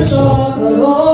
I saw the.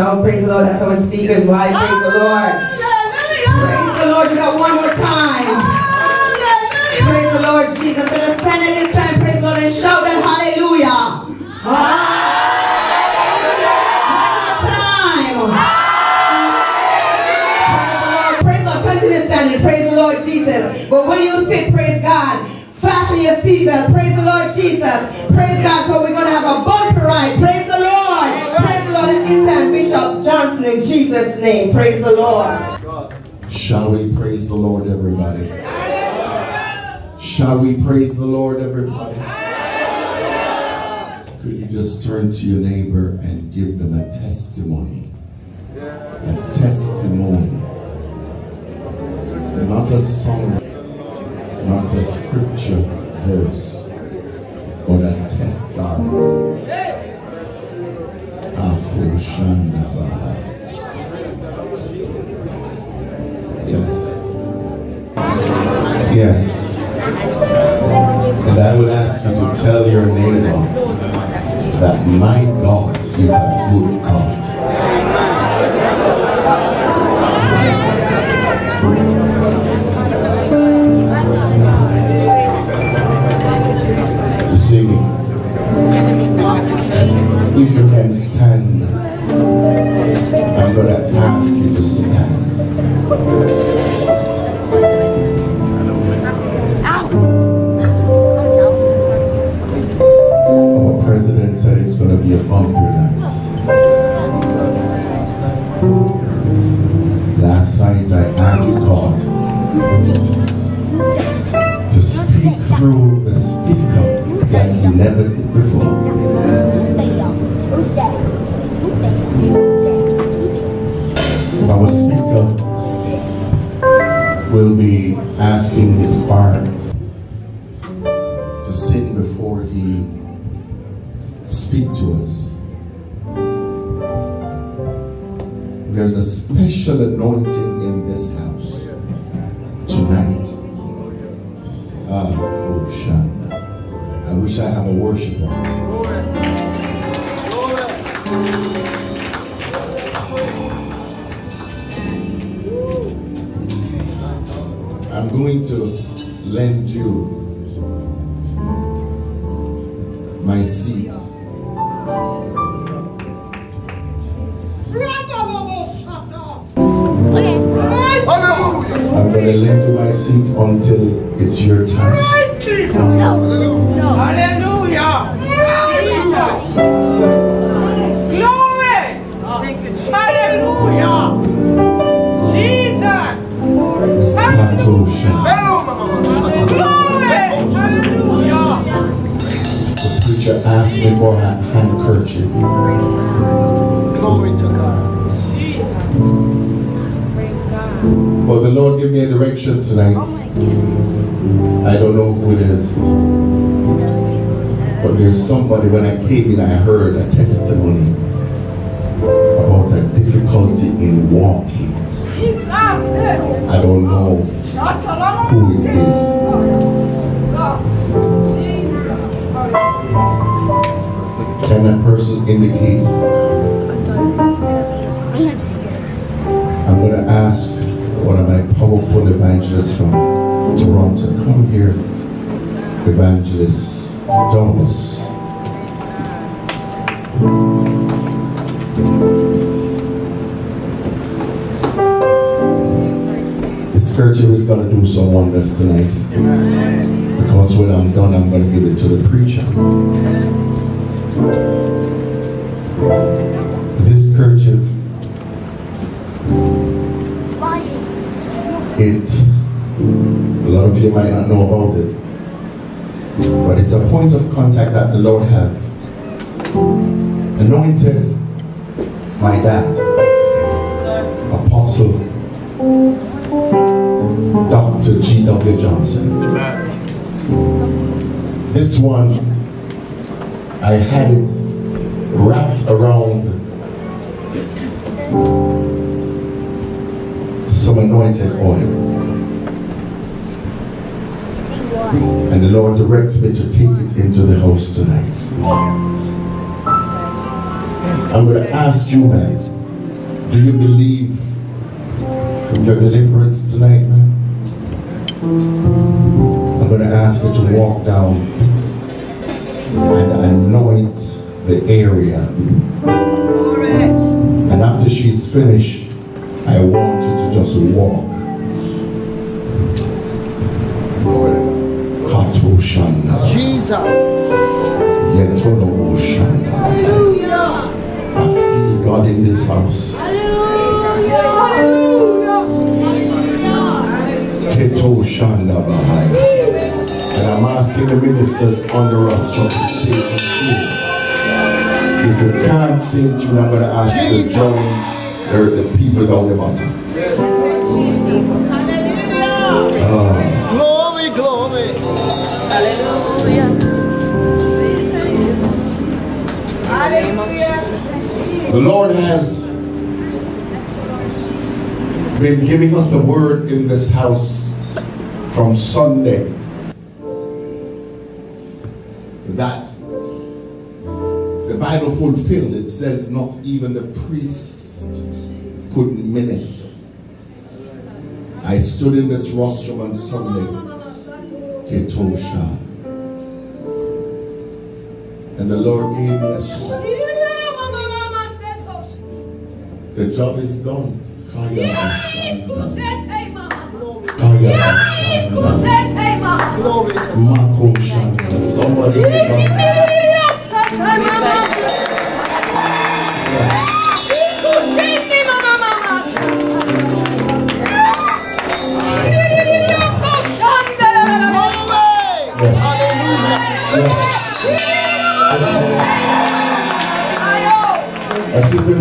Shout, praise the Lord. That's our speaker's wife. Praise the Lord. Just turn to your neighbor and give them a testimony? A testimony. Not a song, not a scripture verse, but a testimony. Yes. Yes. And I would ask you to tell your neighbor that my God is a good God. You see me? If you can stand, I'm going to ask you to stand. Through the speaker like he never But there's somebody, when I came in, I heard a testimony about a difficulty in walking. I don't know who it is. Can that person indicate? I'm going to ask one of my powerful evangelists from Toronto. Come here, Evangelist Douglas. This kerchief is going to do some wonders tonight. Because when I'm done, I'm going to give it to the preacher. This kerchief, it, a lot of you might not know about it, but it's a point of contact that the Lord have anointed my dad, Apostle Dr. G.W. Johnson. This one, I had it wrapped around some anointed oil. And the Lord directs me to take it into the house tonight. I'm going to ask you, man, do you believe in your deliverance tonight, man? I'm going to ask you to walk down and anoint the area. And after she's finished, I want you to just walk. I feel God in this house. Keto Shanda Bahaya. And I'm asking the ministers under us to stay in tune. If you can't stay in tune, I'm going to ask you to join the, the people down the bottom. Ah, Glory, glory. The Lord has been giving us a word in this house from Sunday that the Bible fulfilled. It says not even the priest could minister. I stood in this rostrum on Sunday, Ketosha, and the Lord gave me a song. The job is done. Kaya. Kaya. Glory Mako Shanda. Somebody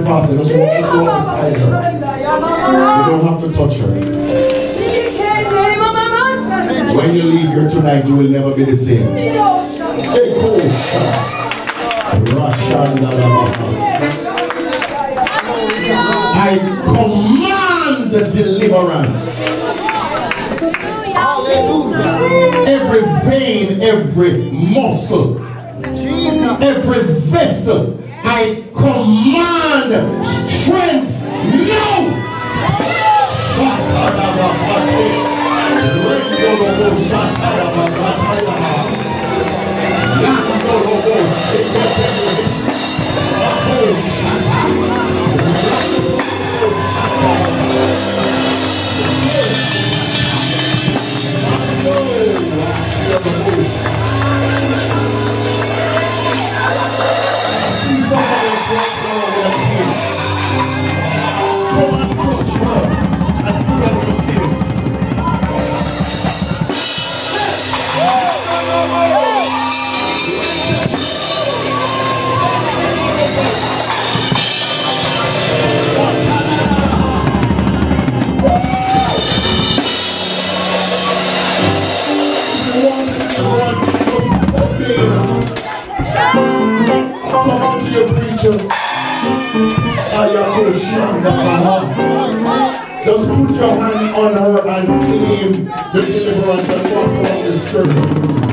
Assistant pastor, just walk, just walk beside her. You don't have to touch her. When you leave here tonight, you will never be the same. Lamaha. I command the deliverance. Hallelujah. Every vein, every muscle, every vessel, I command strength Just put your hand on her and claim the deliverance and walk around this church.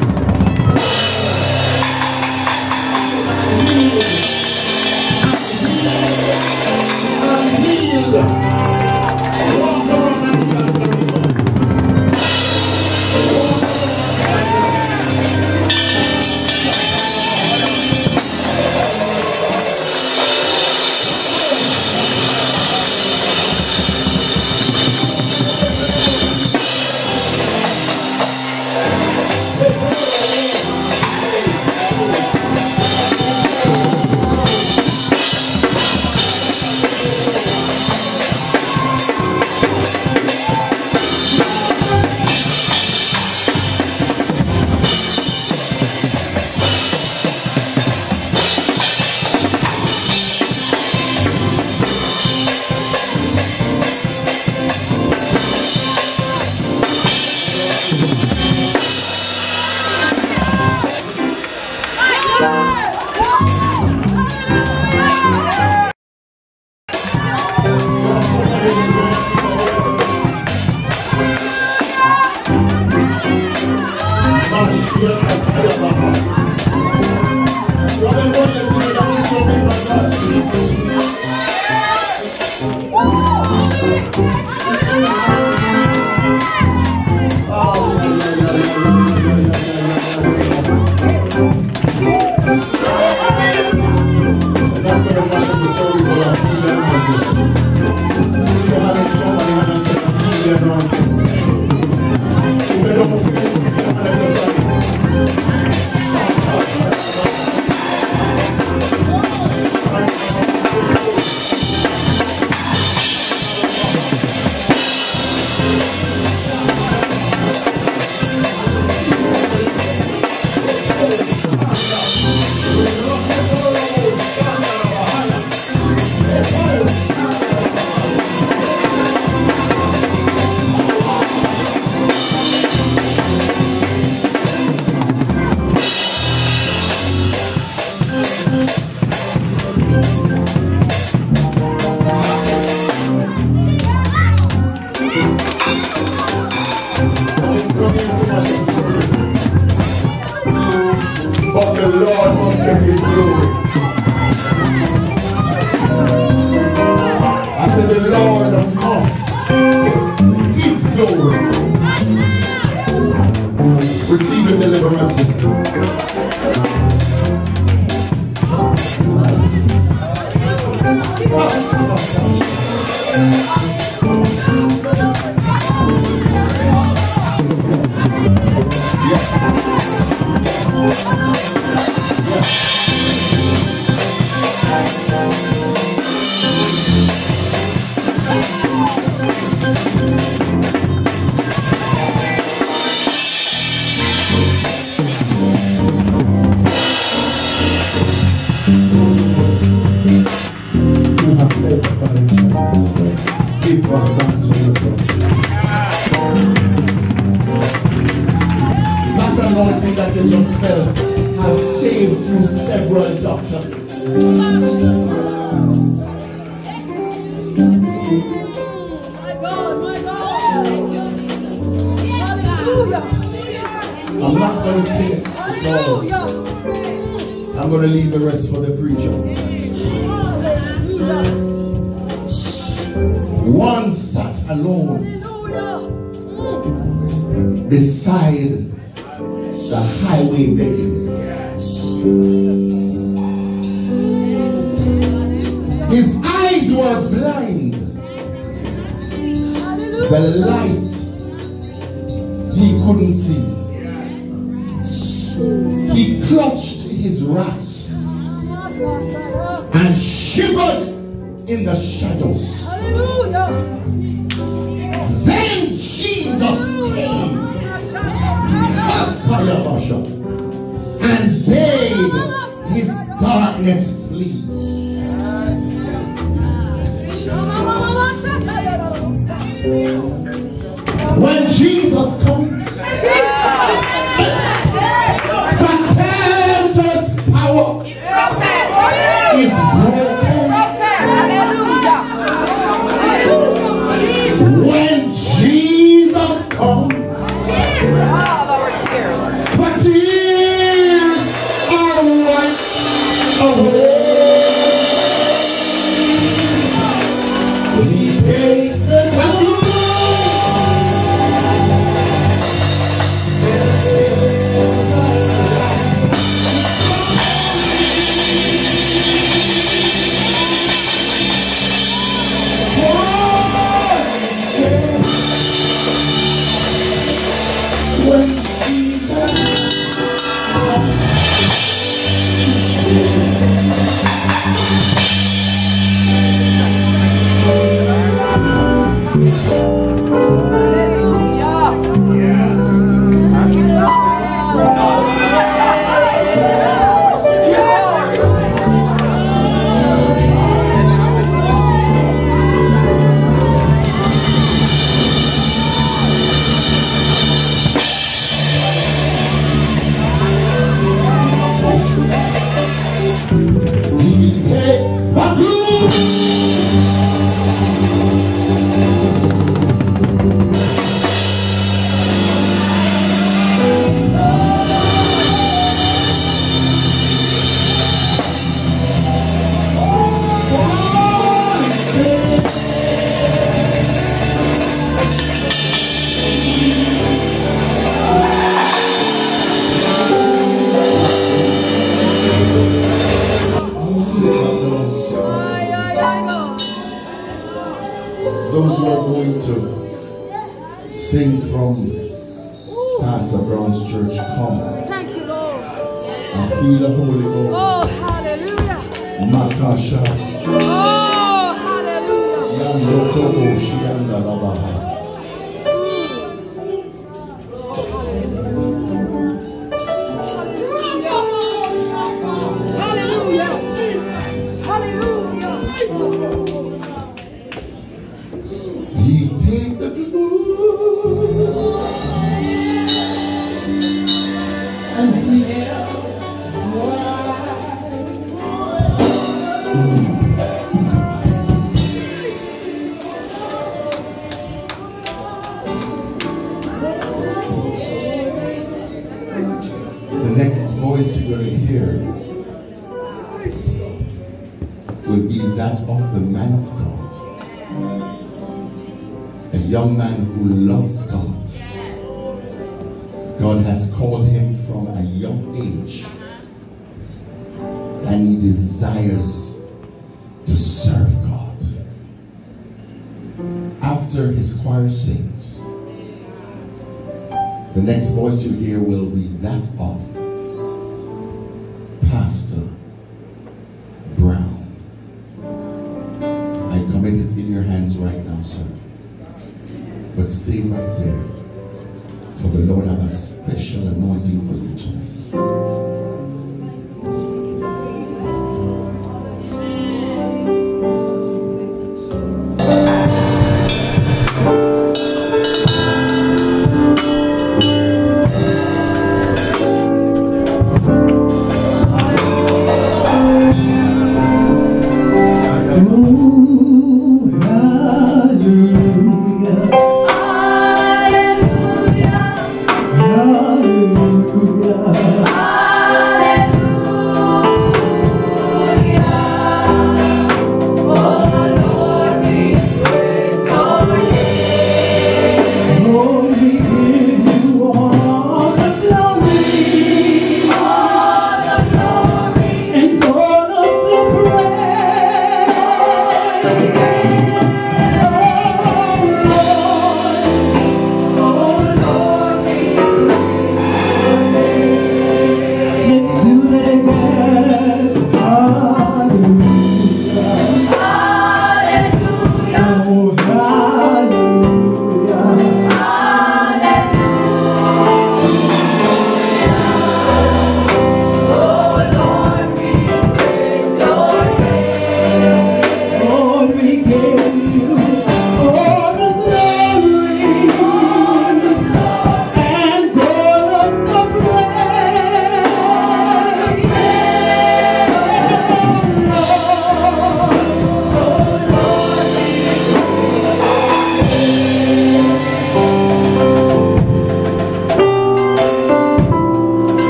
The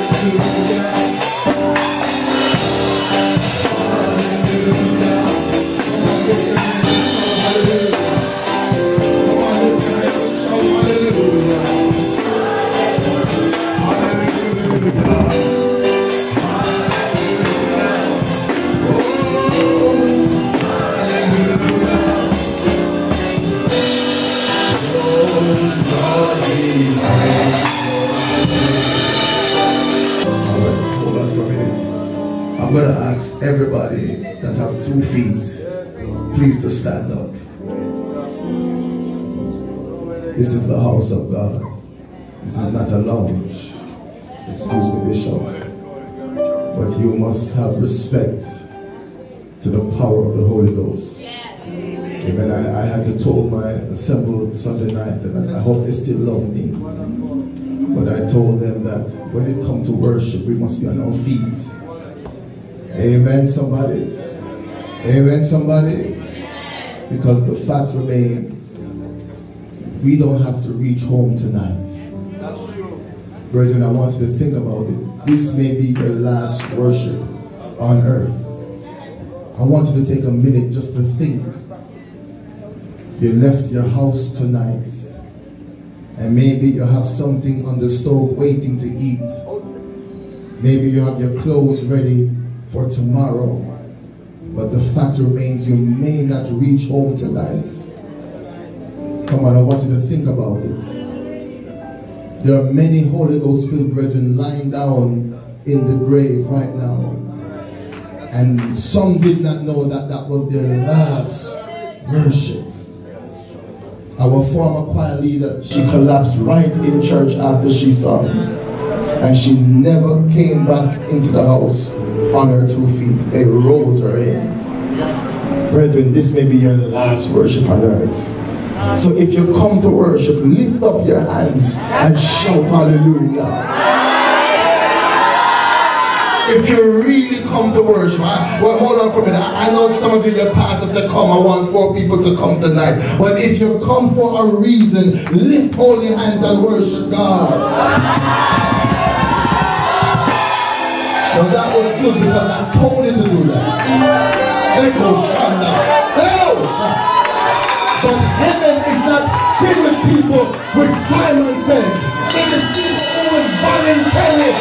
Alright, Excuse me, Bishop. But you must have respect to the power of the Holy Ghost. Amen. I, I had to told my assembled Sunday night that I, hope they still love me. But I told them that when it comes to worship, we must be on our feet. Amen, somebody. Amen, somebody. Because the fact remains, we don't have to reach home tonight. Brethren, I want you to think about it. This may be your last worship on earth. I want you to take a minute just to think. You left your house tonight, and maybe you have something on the stove waiting to eat. Maybe you have your clothes ready for tomorrow. But the fact remains you may not reach home tonight. Come on, I want you to think about it. There are many Holy Ghost filled brethren lying down in the grave right now. And some did not know that that was their last worship. Our former choir leader, she collapsed right in church after she sung. And she never came back into the house on her two feet. They rolled her in. Brethren, this may be your last worship on earth. So if you come to worship, lift up your hands and shout hallelujah. If you really come to worship, I, well, hold on for a minute. I, know some of you, your pastor said, come, I want four people to come tonight. But if you come for a reason, lift holy hands and worship God. So that was good because I told you to do that. Let go, go, Shanda. But heaven is not filled with people with Simon says. It is who is voluntary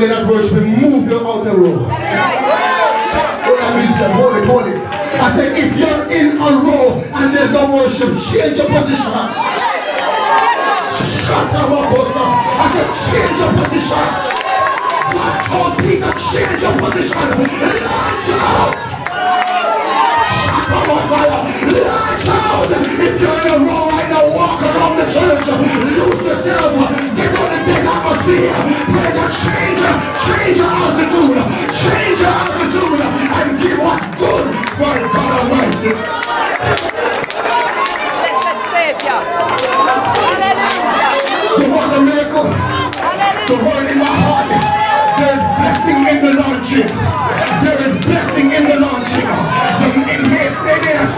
row right now, then that worship, move your outer row. Hold on, it, hold it. I said, if you're in a row and there's no worship, change your position. Shut up. I said, change your position. God told Peter, change your position. Launch out. Shut up, on. Launch out. If you're in a row right now, walk around the church. Lose yourself. Get on the dead atmosphere. Pray God, change, change your altitude. Change your altitude. And give what's good. My God Almighty. Blessed. You want a miracle? The word in my heart. There's blessing in the launching. There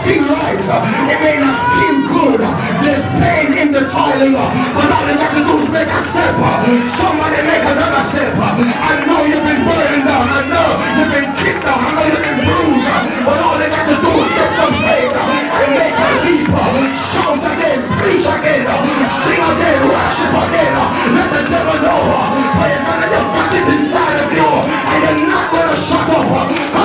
feel right. It may not feel good. There's pain in the toiling. But all you got to do is make a step. Somebody make another step. I know you've been burdened down. I know you've been kicked down. I know you've been bruised. But all you got to do is get some faith and make a leap. Shout again, preach again, sing again, worship again. Let the devil know. Praise God that you've got it inside of you. And you're not to shut up.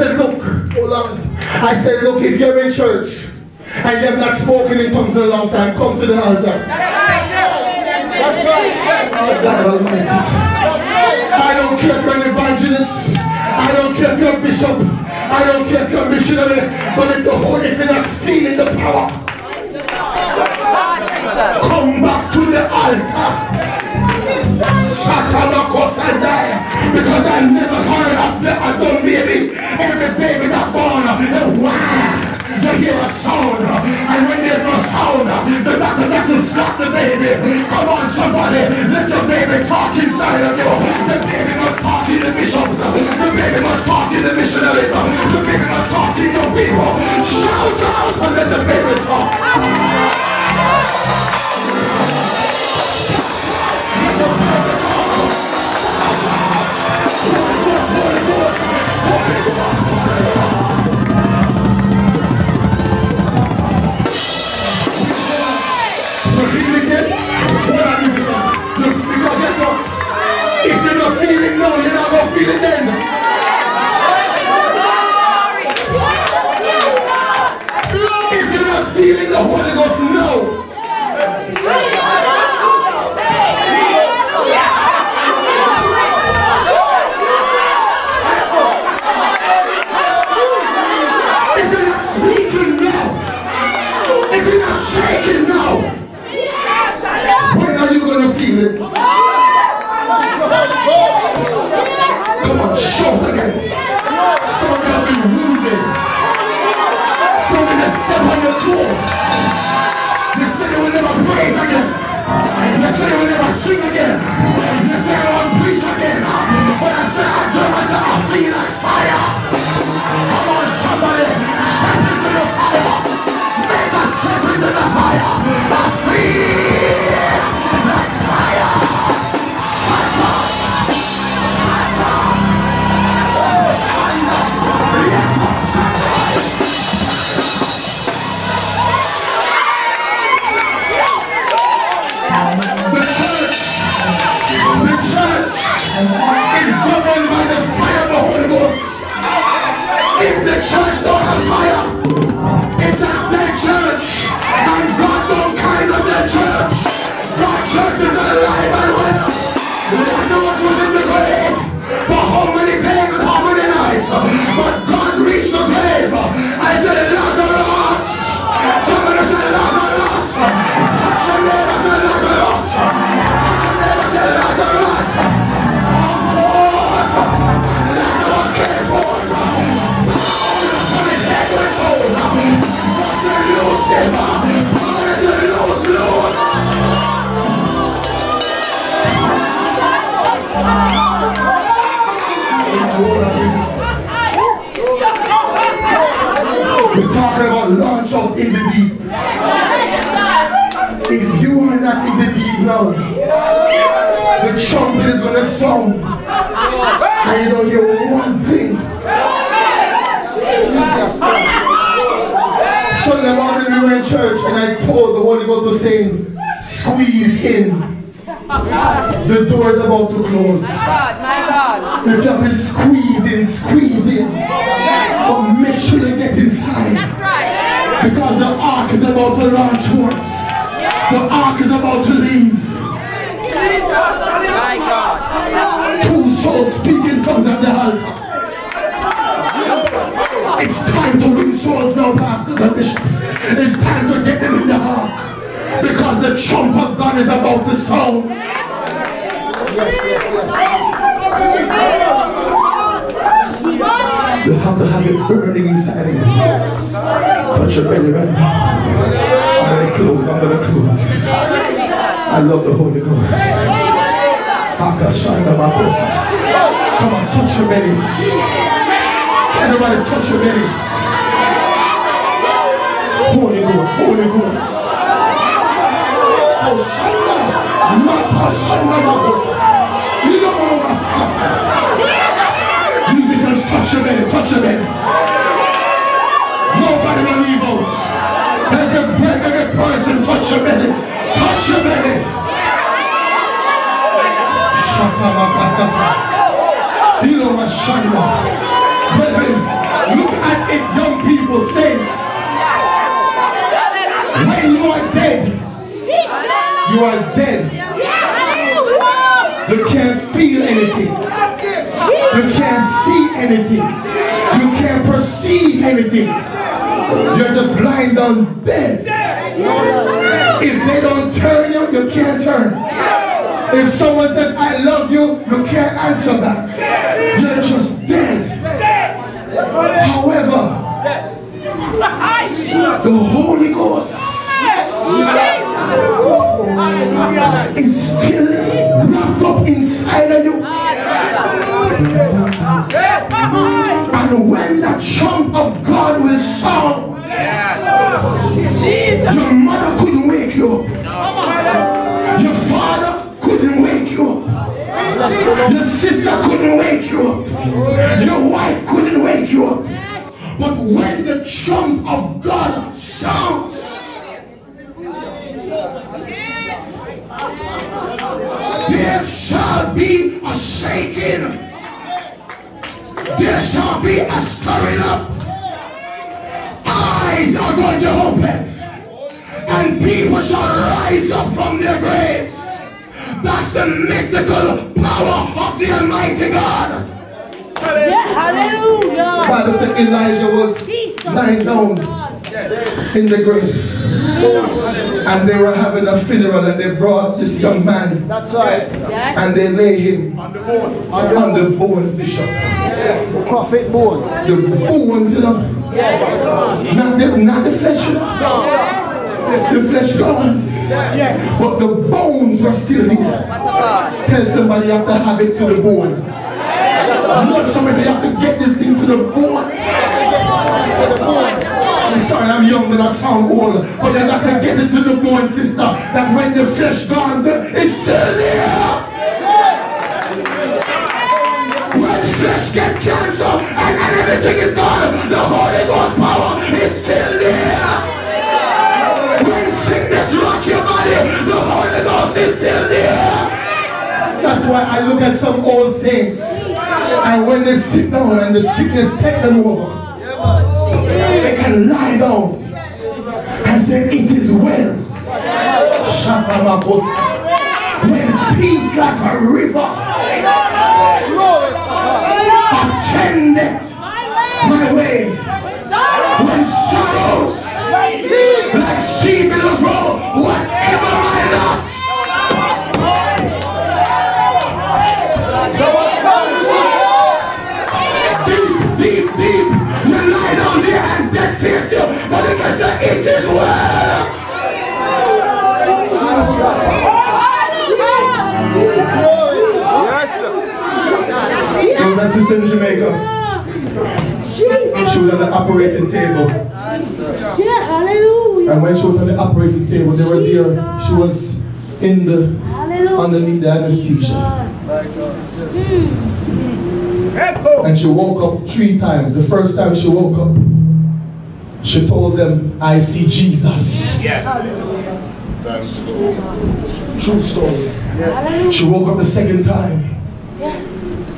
Said, look, hold on. I said, look, if you're in church and you have not spoken in tongues in a long time, come to the altar. That's right. God Almighty. I don't care if you're an evangelist. I don't care if you're a bishop. I don't care if you're a missionary. But if the Holy, if you're not feeling the power, come back to the altar. Because I never heard of the a dumb baby. Every baby that born, uh, wow. You hear a sound, and when there's no sound, the doctor got to slap the baby. Come on, somebody, let the baby talk inside of you. The baby must talk in the bishops. The baby must talk in the missionaries. The baby must talk in your people. Shout out and let the baby talk. tour. know you're not gonna feel it then. If you're not feeling the Holy Ghost sing again. We're talking about launch out in the deep. If you are not in the deep now, the trumpet is gonna sound. And you don't hear one thing. Sunday morning in church and I told the Holy Ghost was saying, squeeze in. The door is about to close. My God, my God. If you have to squeeze in, squeeze in. But make sure you get inside. That's right. Because the ark is about to launch forth. The ark is about to leave. My God. Two souls speaking tongues at the altar. It's time to win souls now, pastors and bishops. It's time to get them in the ark. Because the trump of God is about to sound. You have to have it burning inside of you. Touch your belly right now. I'm gonna close, I'm gonna close. I love the Holy Ghost. Come on, touch your belly. Everybody touch your belly. Holy Ghost, Holy Ghost. Oshanda, Mapashanda Makosa. You don't know what Musicians, touch your belly, touch your belly. Nobody will leave out. Every break, every person, touch your belly. Touch your belly. Shakamakasata. Hilo Mashanda. Brethren, look at it, young people, saints. When you are dead, you are dead. You can't feel anything. You can't see anything. You can't perceive anything. You're just lying down dead. If they don't turn you, you can't turn. If someone says, I love you, you can't answer back. You're just dead. However, the Holy Ghost is still wrapped up inside of you. Ah, and when the trump of God will sound, when the trump of God sounds, there shall be a shaking. There shall be a stirring up. Eyes are going to open. And people shall rise up from their graves. That's the mystical power of the Almighty God. Hallelujah. Bible said Elijah was lying down in the grave. And they were having a funeral and they brought this young man That's right. and they lay him on the bones, on the bones, Bishop. The prophet born. The bones, you know. Not the, not the flesh, you. The flesh gone. Yes. But the bones were still there. Tell somebody you have to have it to the bone. Not somebody say you have to thing to the bone. I'm sorry, I'm young, but I sound old. But you got to get it to the bone, sister. That when the flesh gone, it's still there. When flesh get cancer and, and everything is gone, the Holy Ghost power is still there. When sickness rock your body, the Holy Ghost is still there. That's why I look at some old saints, and when they sit down and the sickness take them over, they can lie down and say, It is well. When peace like a river attended my way. When sorrows like sea billows roll, whatever it can say it is. Yes, sir. Was a sister in Jamaica. She was on the operating table. Yeah, hallelujah. And when she was on the operating table, they were there. She was in the underneath the anesthesia. And she woke up three times. The first time she woke up, she told them, I see Jesus. Yes. True story. She woke up the second time.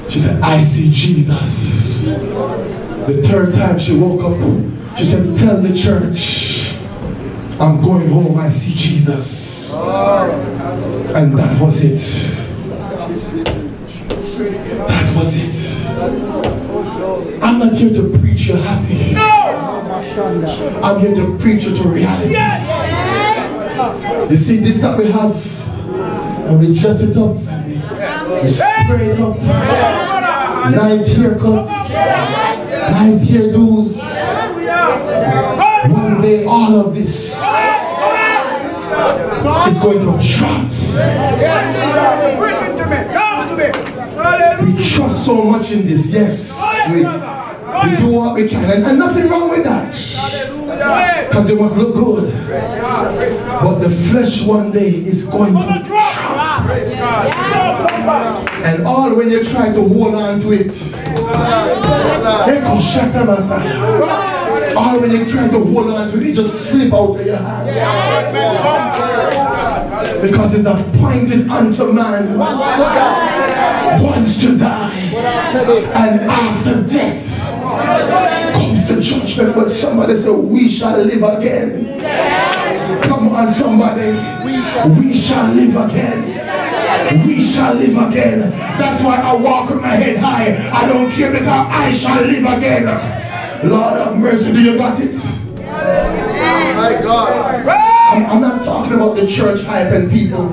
She said, I see Jesus. The third time she woke up, she said, Tell the church, I'm going home, I see Jesus. Oh. And that was it. That was it. I'm not here to preach you happy. I'm here to preach you to reality. You see, this that we have, and we dress it up, we spray it up, nice haircuts, nice hairdos. One day, all of this is going to drop. Preaching to me. Come to me. We trust so much in this, yes. We, we do what we can, and, and nothing wrong with that. Because it must look good. But the flesh one day is going to drop. And all when you try to hold on to it. Eko shaka masaya. All when you try to hold on to it, it just slip out of your hand. Because it's appointed unto man once to die. And after death comes the judgment. But somebody said, We shall live again. Come on, somebody. We shall live again. We shall live again. That's why I walk with my head high. I don't care because I shall live again. Lord of mercy, do you got it? My God. I'm, I'm not talking about the church hype and people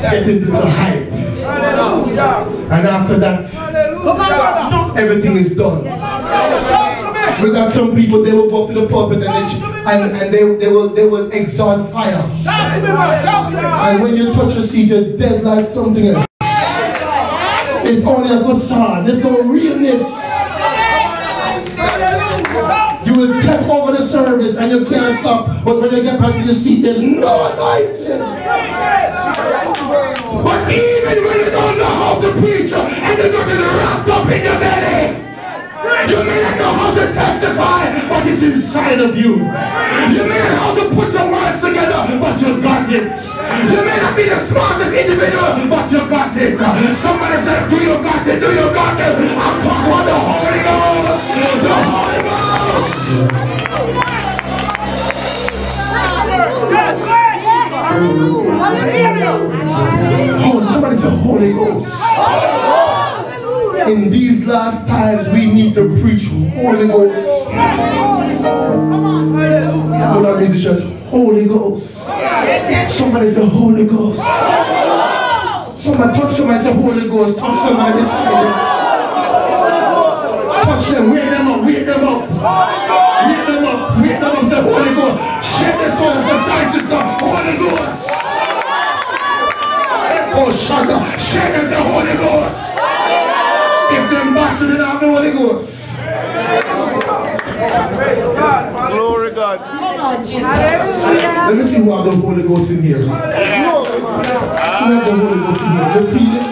getting into hype. And after that, everything is done. We got some people, they will go to the pulpit and, they, and, and they, they, will, they will exalt fire. And when you touch a seat, you're dead like something else. It's only a facade. There's no realness. You will take over the service and you can't stop. But when you get back to the seat, there's no anointing. How to preach and you're not wrapped up in your belly, you may not know how to testify, but it's inside of you. You may not know how to put your words together, but you got it. You may not be the smartest individual, but you got it. Somebody said, do you got it? Do you got it? I'm talking about the Holy Ghost. The Holy Ghost. Oh, somebody said Holy Ghost. In these last times, we need to preach Holy Ghost. Come on, musicians. Holy Ghost. Somebody say Holy Ghost. Somebody touch somebody say Holy Ghost. Touch somebody beside them. Touch them. Wake them up. Wake them up. Wake them up. Wake them up. Say Holy Ghost. Shake the soul. Say sign sister. Holy Ghost. Oh, Shanda. Shake them. Say Holy Ghost. If them bats didn't have the Holy Ghost. Glory God. Let me see who have the Holy Ghost in here. Who have the Holy Ghost in here? You feel it?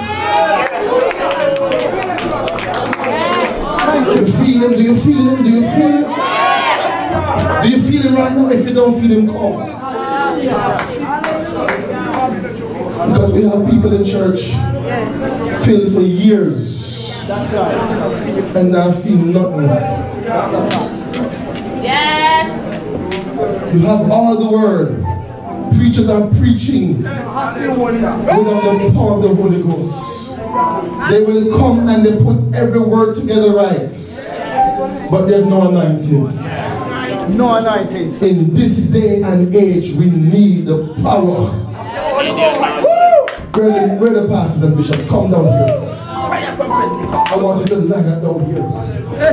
You feel him? Do you feel him? Do you feel him? Do you feel him right now? If you don't feel him, come. Because we have people in church filled for years and I feel nothing. Yes. You have all the word. Preachers are preaching without the power of the Holy Ghost. They will come and they put every word together right. But there's no anointing. No anointing. In this day and age, we need the power. Where the, where the pastors and bishops? Come down here. I want you to line up down here.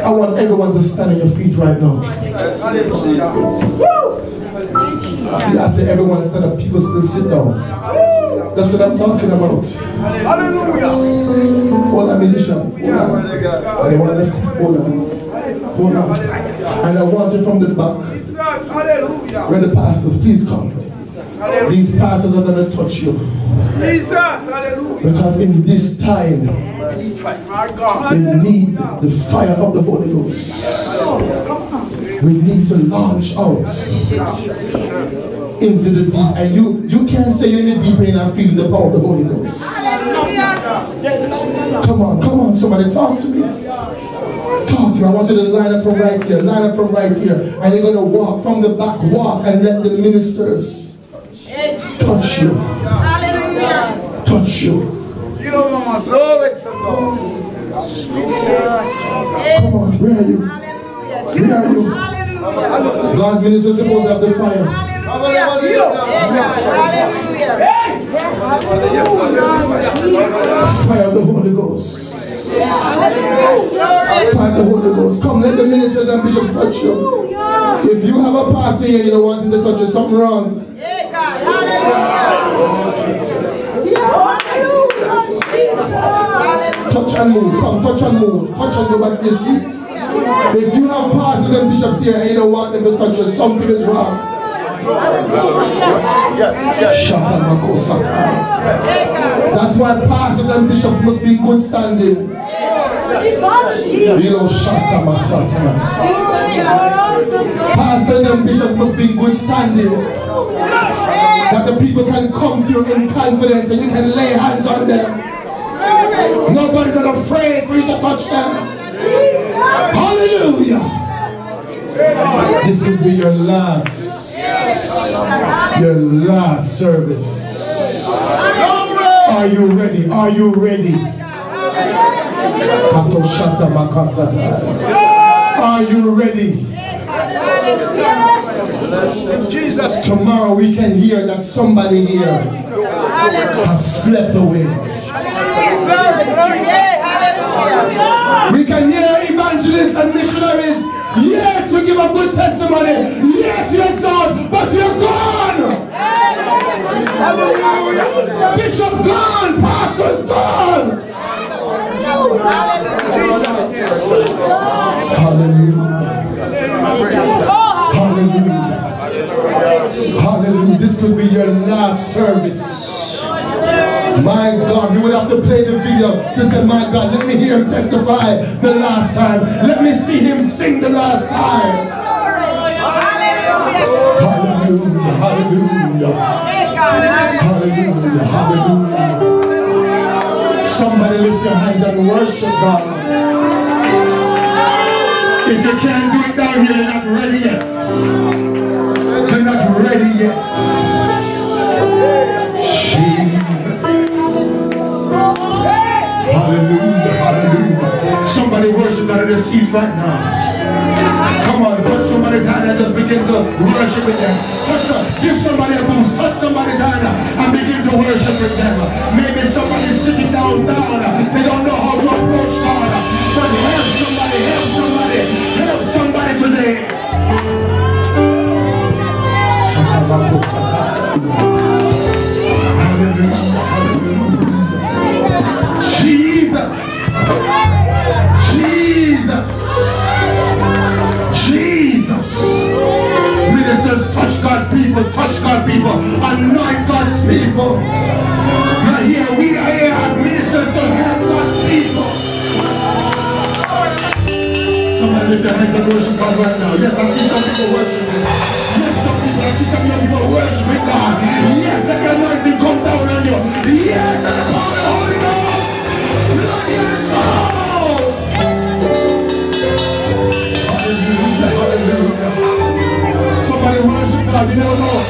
I want everyone to stand on your feet right now. See, I say everyone stand up, people still sit down. That's what I'm talking about. Hallelujah. Hold on, musician. Hold on. I want to see. Hold on. Hold on. And I want you from the back. Jesus. Hallelujah. Where the pastors, please come. These pastors are going to touch you. Jesus. Hallelujah. Because in this time. We need the fire of the Holy Ghost. We need to launch out into the deep. And you, you can't say you're in the deep and not feeling the power of the Holy Ghost. Come on, come on, somebody talk to me. Talk to me. I want you to line up from right here, line up from right here. And you're going to walk from the back, walk and let the ministers touch you. Touch you. Glory to God. Where are you? Where are you? God ministers to have the fire. Hallelujah. Fire of the Holy Ghost. Fire the Holy Ghost. Come, let the ministers and bishops touch you. If you have a pastor here, you don't want him to touch you, something wrong. Touch and move. Come, touch and move. Touch and go back to your seat. If you have pastors and bishops here and you don't want them to touch you, something is wrong. That's why pastors and bishops must be good standing. Pastors and bishops must be good standing. That the people can come to you in confidence and you can lay hands on them. Nobody's not afraid for you to touch them. Hallelujah. This will be your last, your last service. Are you ready? Are you ready? Are you ready? Jesus. Tomorrow we can hear that somebody here have slept away. We can hear evangelists and missionaries. Yes, you give a good testimony. Yes, you exalt, but you're gone. Bishop gone. Pastor's gone. Hallelujah. Hallelujah. Hallelujah. This could be your last service. My God, we would have to play the video to say, my God, let me hear him testify the last time. Let me see him sing the last time. Hallelujah. Hallelujah. Hallelujah. Hallelujah. Somebody lift your hands and worship God. If you can't do it down here, you're not ready yet. You're not ready yet. Jesus. Hallelujah. Hallelujah. Somebody worship out of their seats right now. Come on, touch somebody's hand and just begin to worship with them. Touch them. Give somebody a boost. Touch somebody's hand and begin to worship with them. Maybe somebody's sitting down down. They don't know how to approach God. But help somebody, help somebody Hands and worship God right now. Yes, I see some people worshiping. Yes, some people, I see some young people worshiping God. Yes, the anointing come down on you. Yes, the power of Holy Ghost flood your soul. Hallelujah, hallelujah. Somebody worship God. You never know.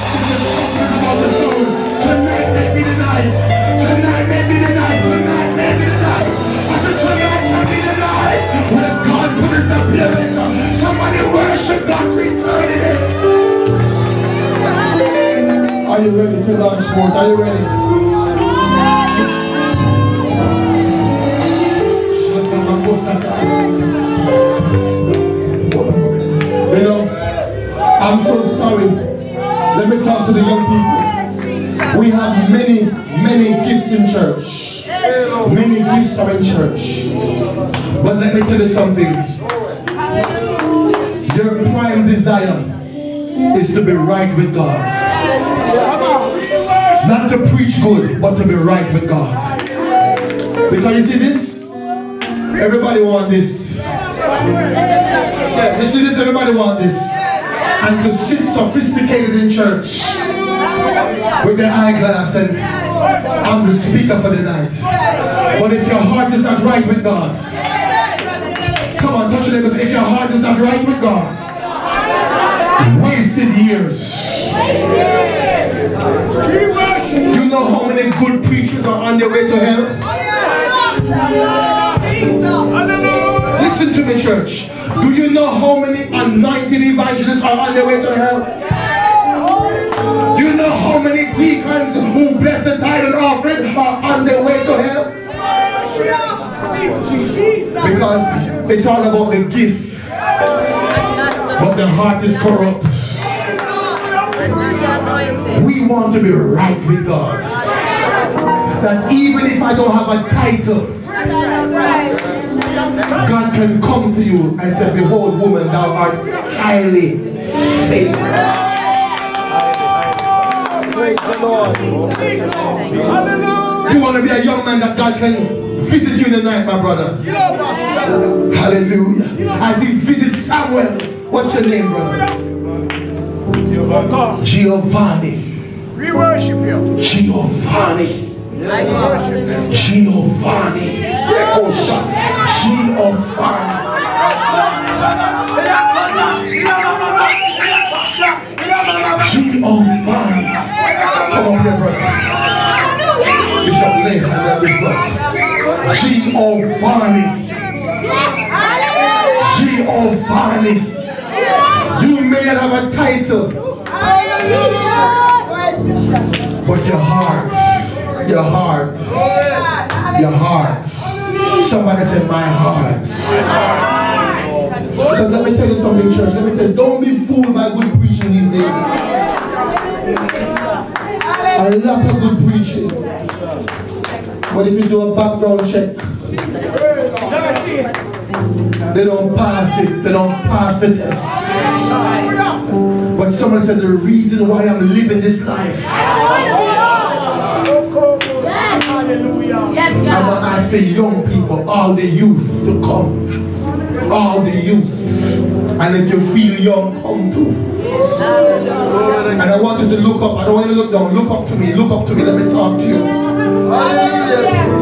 You ready to launch forth? Are you ready? You know, I'm so sorry. Let me talk to the young people. We have many, many gifts in church. Many gifts are in church. But let me tell you something. Your prime desire is to be right with God. To preach good, but to be right with God. Because you see this? Everybody want this. Yeah, you see this? Everybody want this. And to sit sophisticated in church with their eyeglass and I'm the speaker for the night. But if your heart is not right with God, come on, touch your neighbors. If your heart is not right with God, wasted years. You know how many good preachers are on their way to hell? Listen to me, church. Do you know how many anointed evangelists are on their way to hell? Do you know how many deacons who bless the tithe and offering are on their way to hell? Because it's all about the gift, but the heart is corrupt. Want to be right with God. That even if I don't have a title, God can come to you and say, Behold, woman, thou art highly favored. Praise the Lord. You want to be a young man that God can visit you in the night, my brother. Hallelujah. As he visits Samuel. What's your name, brother? Giovanni. We worship you. Giovanni. We worship you. Giovanni. Ekosha. Giovanni. Giovanni. Come on here, brother. Bishop Lane, I love this brother. Giovanni. Giovanni. You may not have a title, but your heart, your heart, your heart. Somebody said, my heart. Because let me tell you something, church. Let me tell you, don't be fooled by good preaching these days. A lot of good preaching. But if you do a background check, they don't pass it. They don't pass the test. But someone said the reason why I'm living this life, Hallelujah. Yes, I'm gonna ask the young people, all the youth to come. All the youth. And if you feel young, come too. And I want you to look up. I don't want you to look down. Look up to me. Look up to me. Let me talk to you.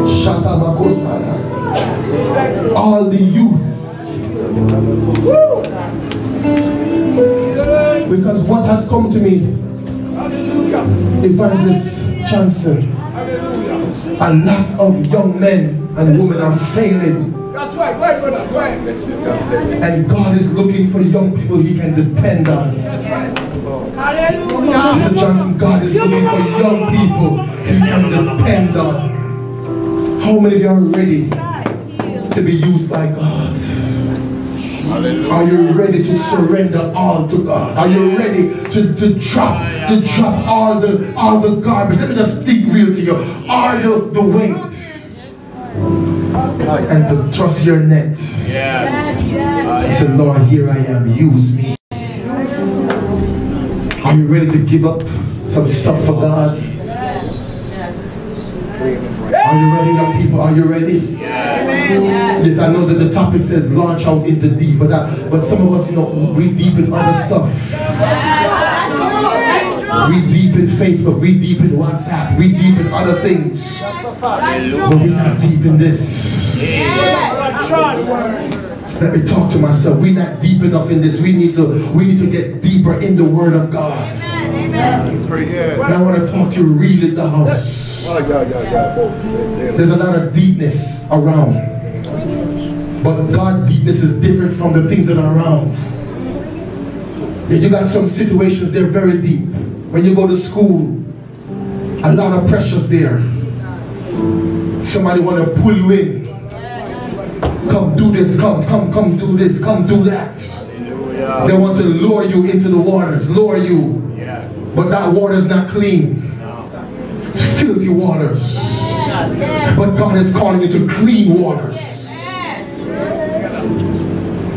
Shatabakosaya. All the youth. Because what has come to me, Evangelist Johnson, a lot of young men and women are failing That's right. Go ahead, brother. Go ahead. And God is looking for young people he can depend on. Hallelujah. Sister Johnson, God is looking for young people he can depend on. How many of you are ready to be used by God? Are you ready to surrender all to God? Are you ready to, to drop to drop all the all the garbage? Let me just speak real to you. All the, the weight. And to trust your net. And say, Lord, here I am. Use me. Are you ready to give up some stuff for God? Are you ready, young people? Are you ready? Yes, I know that the topic says launch out in the deep, but that, but some of us, you know, we deep in other stuff. We deep in Facebook, we deep in WhatsApp, we deep in other things. But we're not deep in this. Let me talk to myself. We're not deep enough in this. We need to we need to get deeper in the Word of God. And I want to talk to you real in the house. There's a lot of deepness around. But God deepness is different from the things that are around. Yeah, you got some situations, they're very deep. When you go to school, a lot of pressures there. Somebody want to pull you in. Come do this, come, come, come do this, come do that. They want to lure you into the waters, lure you. But that water is not clean. Filthy waters. But God is calling you to clean waters.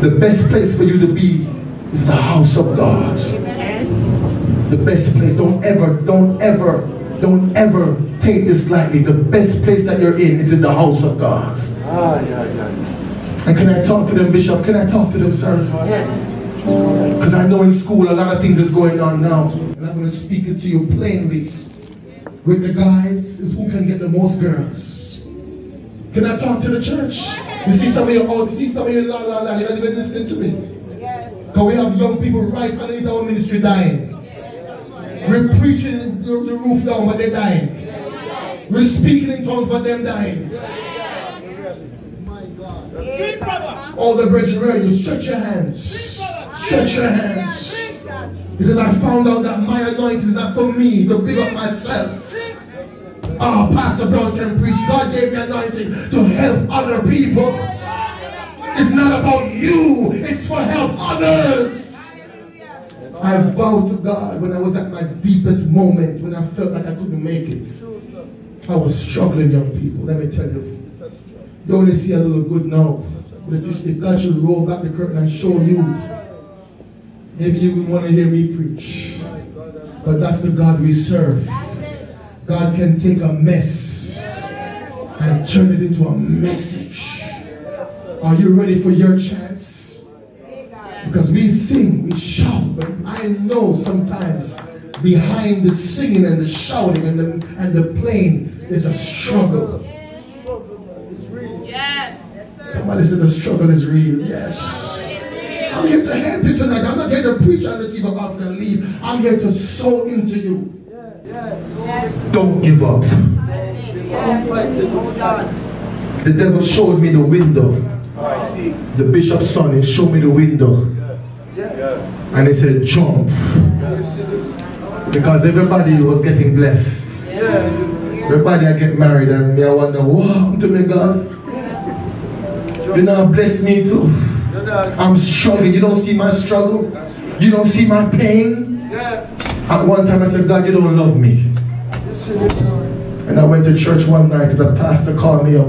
The best place for you to be is the house of God. The best place. Don't ever, don't ever, don't ever take this lightly. The best place that you're in is in the house of God. And can I talk to them, Bishop? Can I talk to them, sir? Because I know in school a lot of things is going on now. And I'm going to speak it to you plainly. With the guys is who can get the most girls. Can I talk to the church? You see some of you out, oh, you see some of you la la la, you're not even listening to me. Because we have young people right underneath our ministry dying. We're preaching the, the roof down, but they're dying. We're speaking in tongues, but them dying. All the brethren, where you? Stretch your hands. Stretch your hands. Because I found out that my anointing is not for me to big up myself. Oh, Pastor Brown can preach. God gave me anointing to help other people. It's not about you, it's for help others. I vowed to God when I was at my deepest moment, when I felt like I couldn't make it. I was struggling, young people. Let me tell you. Don't you only see a little good now. But if, if God should roll back the curtain and show you, maybe you would want to hear me preach. But that's the God we serve. God can take a mess and turn it into a message. Are you ready for your chance? Because we sing, we shout, but I know sometimes behind the singing and the shouting and the, and the playing, there's a struggle. Yes. Somebody said the struggle is real. Yes. I'm here to help you tonight. I'm not here to preach and receive a offering and leave. I'm here to sow into you. Don't give up. The devil showed me the window. The bishop's son, he showed me the window. And he said, jump. Because everybody was getting blessed. Everybody I get married and me I wonder, what to me, God? You know, bless me too. I'm struggling. You don't see my struggle. You don't see my pain. At one time I said, God, you don't love me. And I went to church one night and the pastor called me up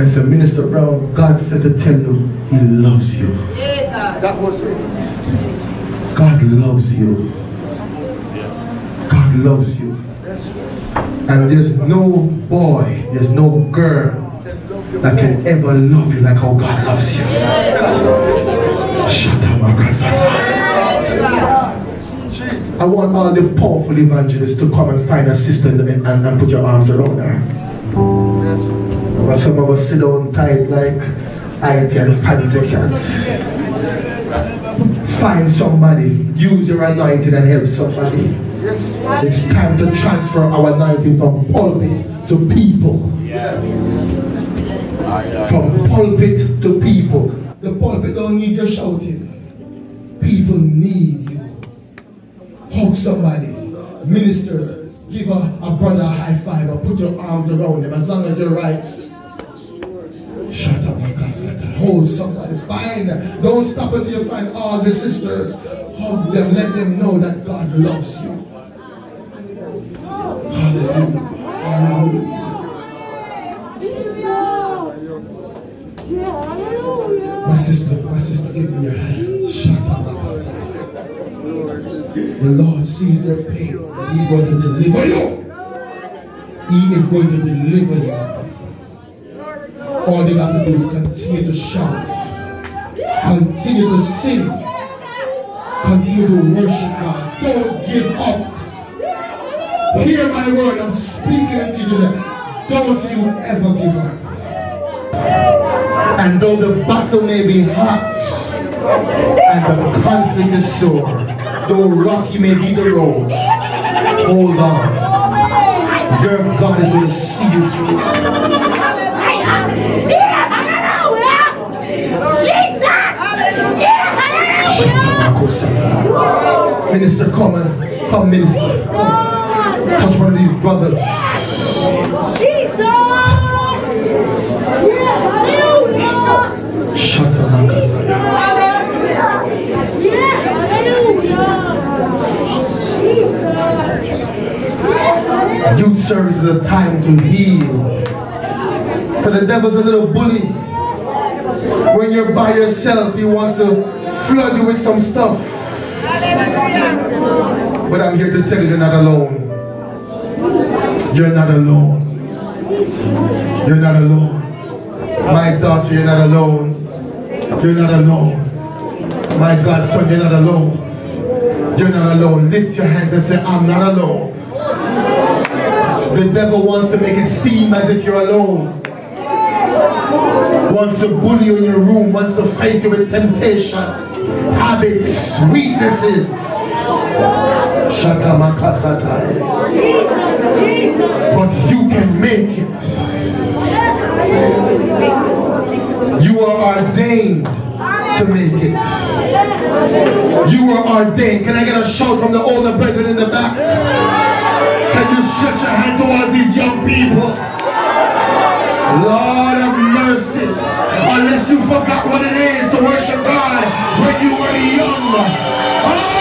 and said, Minister Brown, God said to tell you he loves you. That was it. God loves you. God loves you. And there's no boy, there's no girl that can ever love you like how God loves you. Shatamakasata. I want all the powerful evangelists to come and find a sister and, and, and put your arms around her. But some of us sit down tight like IT and fancy cats. Find somebody, use your anointing and help somebody. Yes. It's time to transfer our anointing from pulpit to people. From pulpit to people. The pulpit don't need your shouting. People need you. Hug somebody. Ministers, give a, a brother a high five or put your arms around him as long as you're right. Shut up. Hold somebody. Fine. Don't stop until you find all the sisters. Hug them. Let them know that God loves you. Hallelujah. Hallelujah. My sister, my sister, give me your hand. Shut up, Makasata. The Lord sees your pain. He's going to deliver you. He is going to deliver you. All you have to do is continue to shout, continue to sing, continue to worship God. Don't give up. Hear my word, I'm speaking to you today. Don't you ever give up. And though the battle may be hot and the conflict is sore, though rocky may be the road, hold on. Your God is going to see you through. Minister, come and come, minister. Come. Touch one of these brothers. Jesus! Hallelujah. Shut up, Youth service is a time to heal. For the devil's a little bully. When you're by yourself, he wants to flood you with some stuff. But I'm here to tell you you're not alone. You're not alone. You're not alone. My daughter, you're not alone. You're not alone. My godson, you're not alone. You're not alone. Lift your hands and say, I'm not alone. The devil wants to make it seem as if you're alone. Wants to bully you in your room, wants to face you with temptation, habits, weaknesses. But you can make it. You are ordained to make it. You are ordained. Can I get a shout from the older brethren in the back? Stretch your hand towards these young people? Lord of mercy. Unless you forgot what it is to worship God when you were young. Oh,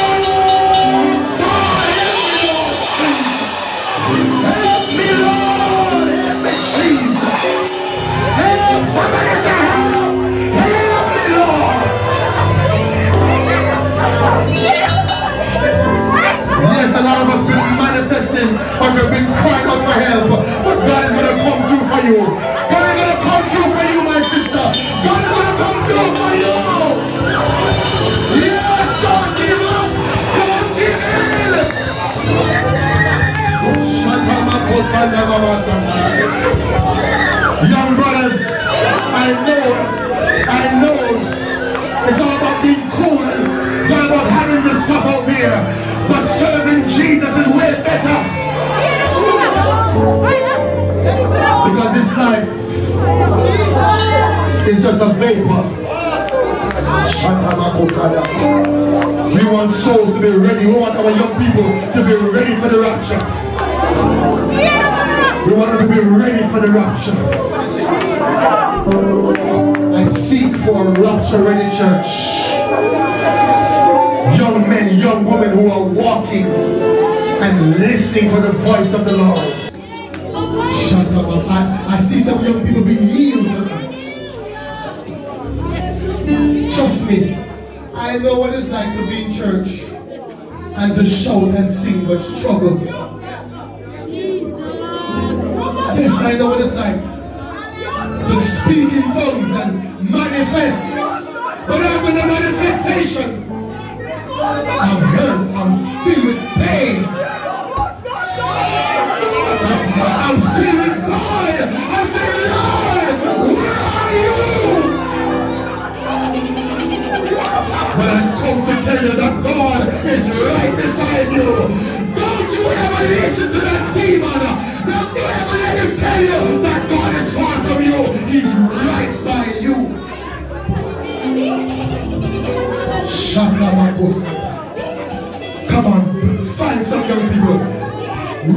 manifesting and we've been crying out for help. But God is going to come through for you. God is going to come through for you, my sister. God is going to come through for you. Yes, don't give up. Don't. Young brothers, I know, I know, it's all about being cool. It's all about having this stuff out there. Better. Because this life is just a vapor. We want souls to be ready. We want our young people to be ready for the rapture. We want them to be ready for the rapture. I seek for a rapture ready church. Young men, young women who are walking listening for the voice of the Lord. Shut up. I, I see some young people being healed tonight. Trust me, I know what it's like to be in church and to shout and sing but struggle. Yes, I know what it's like to speak in tongues and manifest. But after the manifestation, I'm hurt,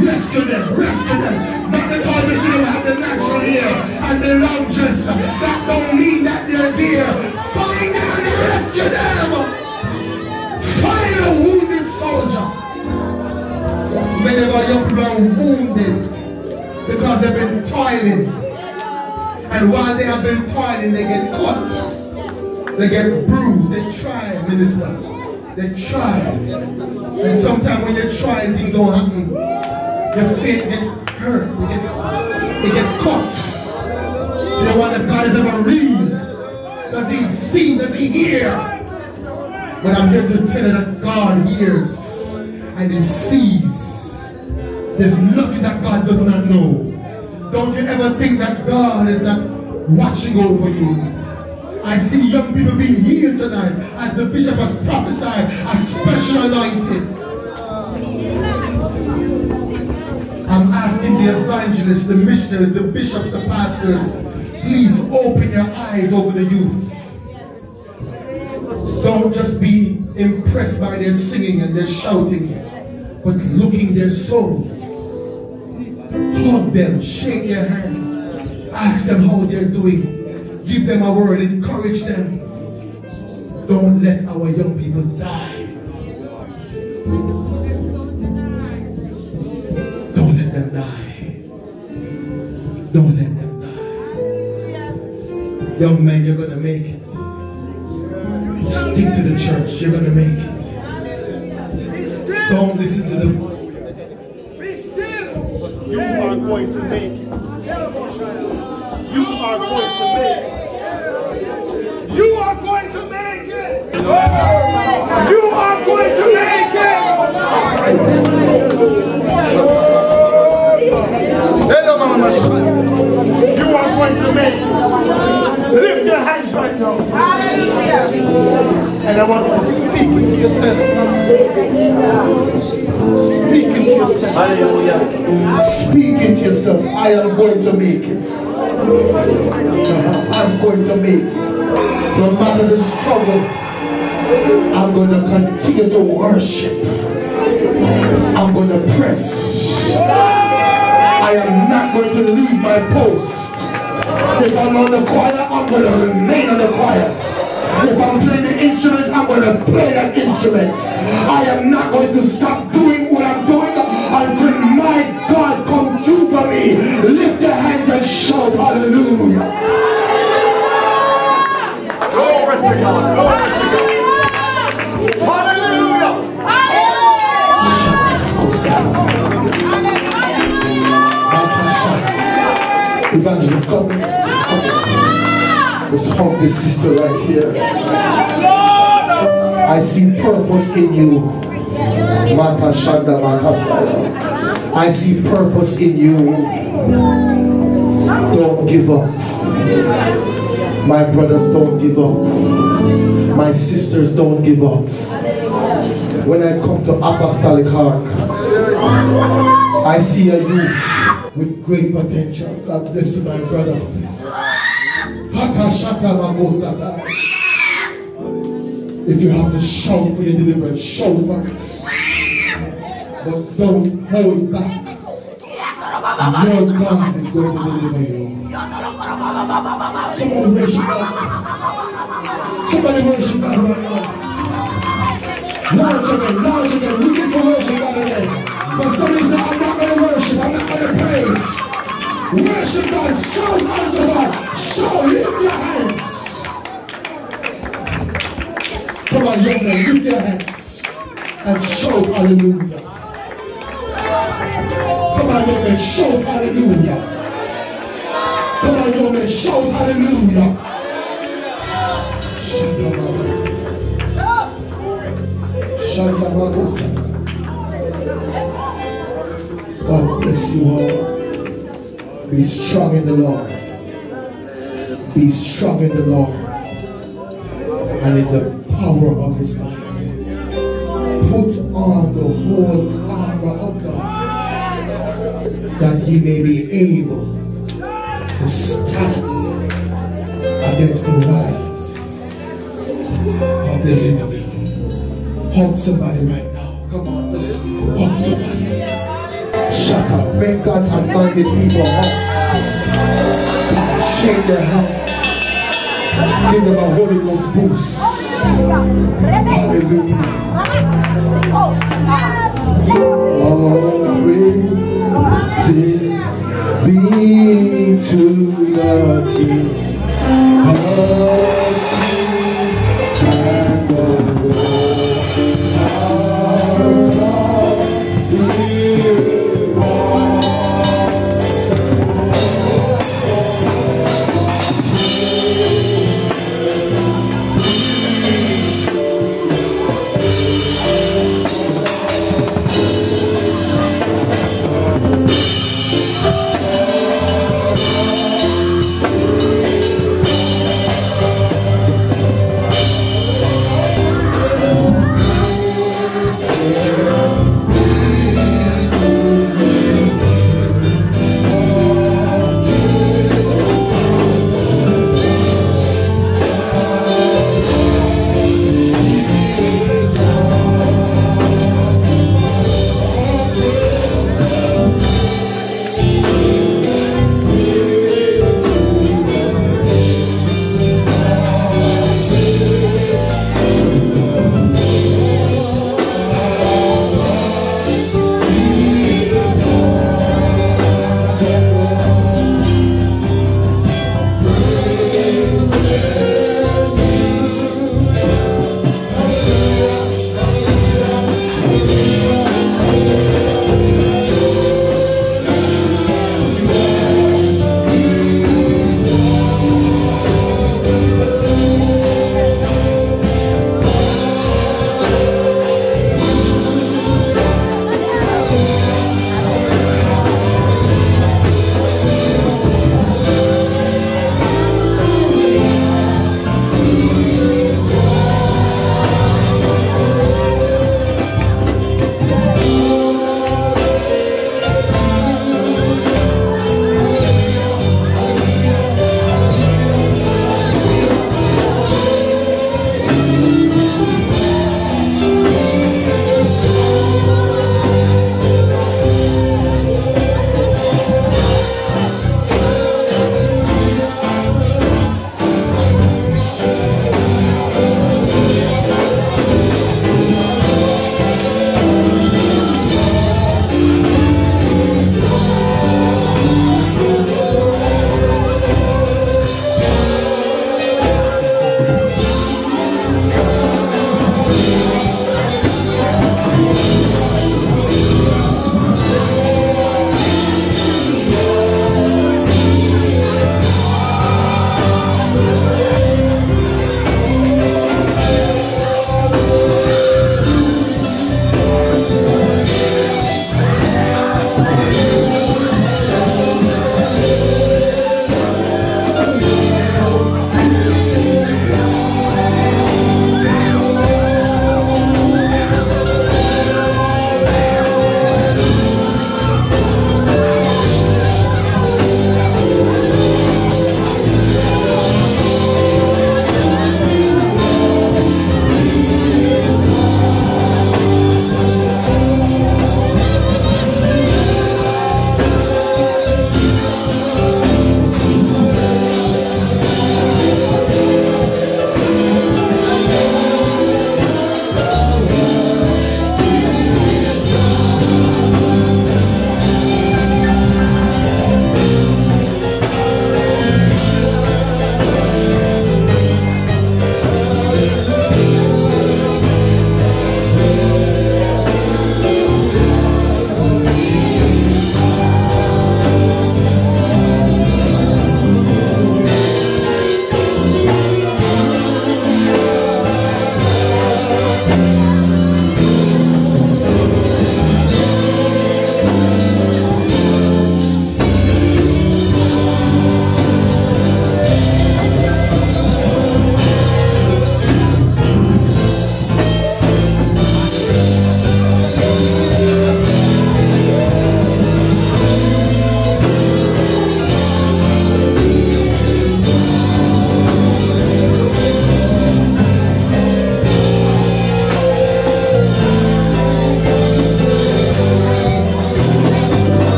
Rescue them, rescue them. Not because you see them have the natural hair and the long dress. That don't mean that they're there. Find them and rescue them. Find a wounded soldier. Our young people are wounded because they've been toiling. And while they have been toiling, they get cut. They get bruised. They try, minister. They try. And sometimes when you try, things don't happen. Your feet get hurt. They get, they get caught. So you wonder if God is ever real. Does he see? Does he hear? But I'm here to tell you that God hears and he sees. There's nothing that God does not know. Don't you ever think that God is not watching over you. I see young people being healed tonight as the bishop has prophesied a special anointing. I'm asking the evangelists, the missionaries, the bishops, the pastors, please open your eyes over the youth. Don't just be impressed by their singing and their shouting, but look in their souls. Hug them, shake their hand, ask them how they're doing. Give them a word, encourage them. Don't let our young people die. Don't let them die. Young man, you're going to make it. Stick to the church. You're going to make it. Don't listen to the. You are going to make it. You are going to make it. You are going to make it. You are going to make it. You are going to make it. Lift your hands right now. And I want you to speak into yourself. Speak into yourself. Hallelujah. Speak into yourself. I am going to make it. I'm going to make it. No matter the struggle, I'm going to continue to worship. I'm going to press. I am not going to leave my post. If I'm on the choir, I'm going to remain on the choir. If I'm playing the instruments, I'm going to play that instrument. I am not going to stop doing what I'm doing until my God come through for me. Lift your hands and shout hallelujah. Glory to God. Glory to God. Hallelujah. Evangelist, come. come. Let's hug this sister right here. I see purpose in you. I see purpose in you. Don't give up. My brothers, don't give up. My sisters, don't give up. When I come to Apostolic Ark, I see a youth great potential. God bless you, my brother. If you have to shout for your deliverance, shout for it. But don't hold back. Lord God is going to deliver you. Somebody worship God. Somebody worship God right now. Launch again, launch again. We to worship God again. But somebody say, I'm not going to worship, I'm not going to praise. Worship God, shout unto God. Shout, lift your hands. Come on, young man, lift your hands and shout hallelujah. Come on, young man, shout hallelujah. Come on, young man, shout hallelujah. Shandabagosa. God you all. Be strong in the Lord. Be strong in the Lord and in the power of his might. Put on the whole armor of God that ye may be able to stand against the rise of the enemy. Hold somebody right Make God's anointed people up. Shake their hand. Give them a Holy Ghost boost. Hallelujah. All praises be to the King